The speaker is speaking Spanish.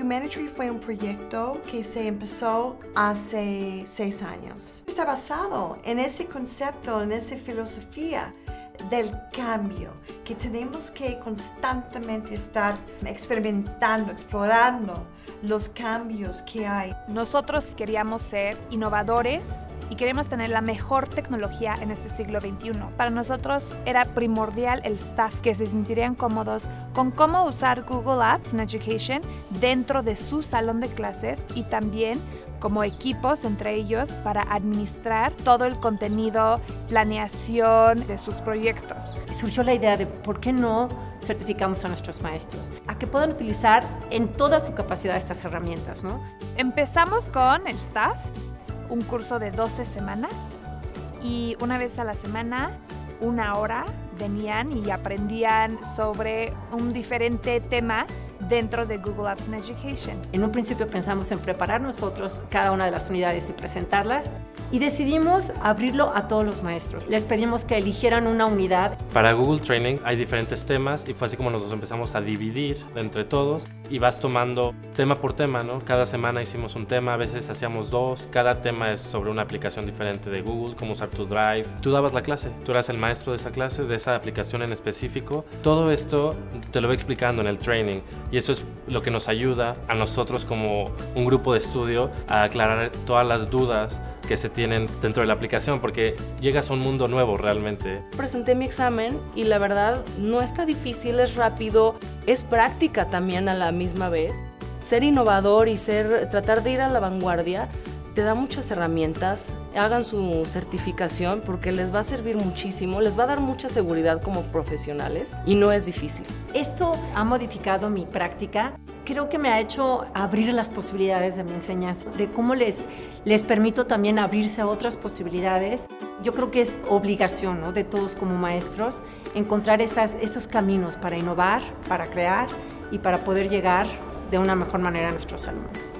Humanitry fue un proyecto que se empezó hace seis años. Está basado en ese concepto, en esa filosofía del cambio, que tenemos que constantemente estar experimentando, explorando los cambios que hay. Nosotros queríamos ser innovadores y queremos tener la mejor tecnología en este siglo XXI. Para nosotros era primordial el staff que se sentirían cómodos con cómo usar Google Apps en Education dentro de su salón de clases y también como equipos entre ellos para administrar todo el contenido, planeación de sus proyectos. Surgió la idea de por qué no certificamos a nuestros maestros, a que puedan utilizar en toda su capacidad estas herramientas. ¿no? Empezamos con el staff, un curso de 12 semanas y una vez a la semana, una hora, venían y aprendían sobre un diferente tema dentro de Google Apps in Education. En un principio pensamos en preparar nosotros cada una de las unidades y presentarlas y decidimos abrirlo a todos los maestros. Les pedimos que eligieran una unidad. Para Google Training hay diferentes temas y fue así como nosotros empezamos a dividir entre todos y vas tomando tema por tema, ¿no? Cada semana hicimos un tema, a veces hacíamos dos, cada tema es sobre una aplicación diferente de Google, cómo usar tu Drive. Tú dabas la clase, tú eras el maestro de esa clase, de esa aplicación en específico. Todo esto te lo voy explicando en el training y eso es lo que nos ayuda a nosotros como un grupo de estudio a aclarar todas las dudas que se tienen dentro de la aplicación porque llegas a un mundo nuevo realmente. Presenté mi examen y la verdad no está difícil, es rápido, es práctica también a la misma vez. Ser innovador y ser tratar de ir a la vanguardia te da muchas herramientas, hagan su certificación porque les va a servir muchísimo, les va a dar mucha seguridad como profesionales y no es difícil. Esto ha modificado mi práctica. Creo que me ha hecho abrir las posibilidades de mi enseñanza, de cómo les, les permito también abrirse a otras posibilidades. Yo creo que es obligación ¿no? de todos como maestros encontrar esos caminos para innovar, para crear y para poder llegar de una mejor manera a nuestros alumnos.